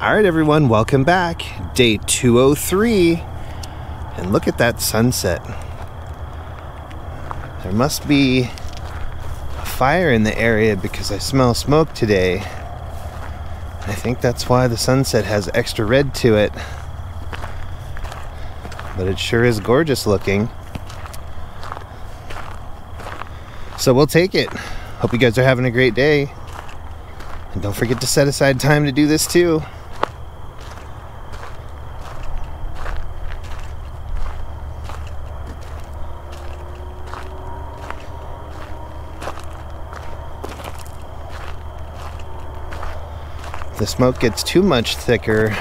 All right, everyone, welcome back. Day 203. And look at that sunset. There must be a fire in the area because I smell smoke today. I think that's why the sunset has extra red to it. But it sure is gorgeous looking. So we'll take it. Hope you guys are having a great day. And don't forget to set aside time to do this too. The smoke gets too much thicker,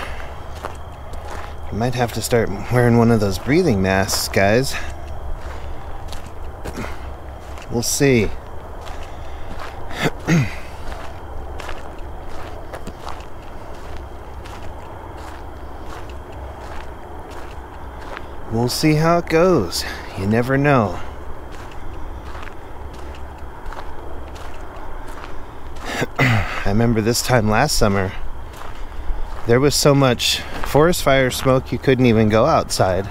you might have to start wearing one of those breathing masks, guys. We'll see. we'll see how it goes. You never know. I remember this time last summer, there was so much forest fire smoke you couldn't even go outside.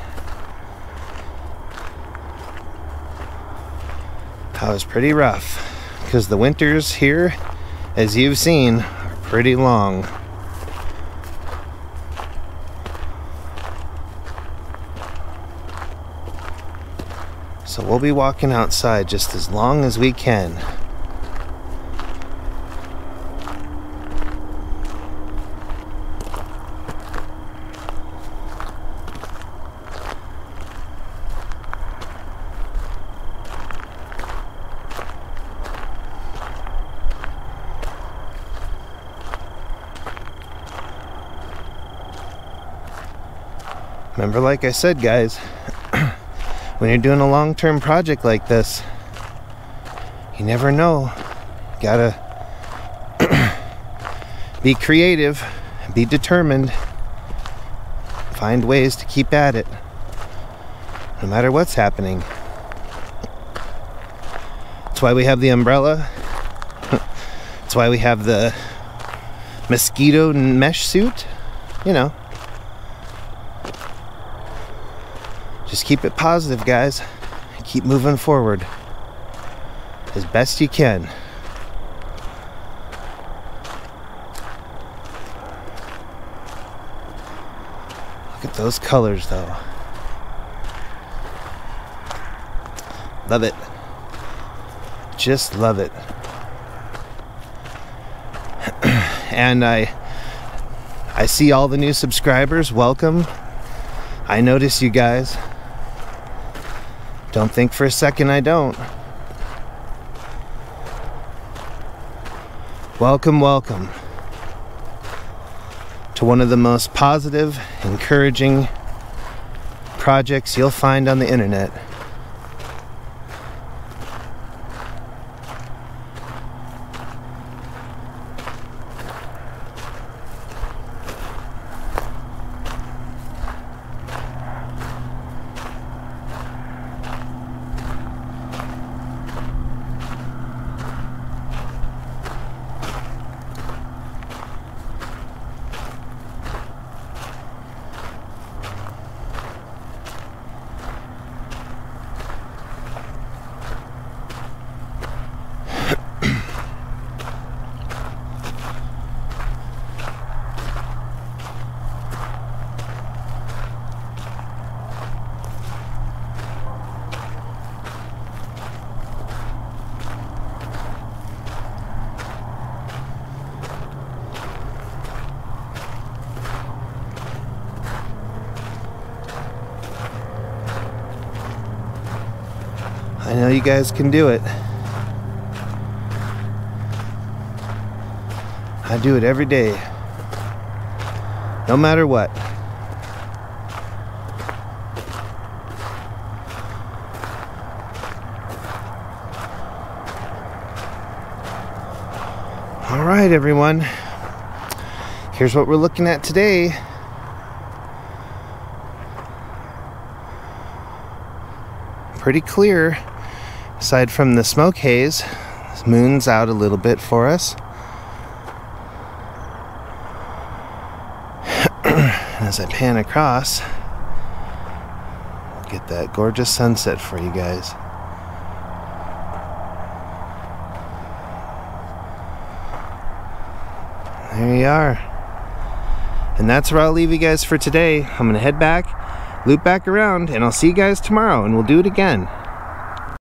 That was pretty rough because the winters here, as you've seen, are pretty long. So we'll be walking outside just as long as we can. Remember, like I said, guys, when you're doing a long term project like this, you never know. You gotta be creative, be determined, find ways to keep at it, no matter what's happening. That's why we have the umbrella. That's why we have the mosquito mesh suit. You know. Just keep it positive, guys. Keep moving forward as best you can. Look at those colors, though. Love it. Just love it. and I I see all the new subscribers. Welcome. I notice you guys. Don't think for a second I don't. Welcome, welcome to one of the most positive, encouraging projects you'll find on the internet. I know you guys can do it. I do it every day. No matter what. All right, everyone. Here's what we're looking at today. Pretty clear aside from the smoke haze, the moon's out a little bit for us. as I pan across, get that gorgeous sunset for you guys. There you are. And that's where I'll leave you guys for today. I'm going to head back, loop back around, and I'll see you guys tomorrow, and we'll do it again.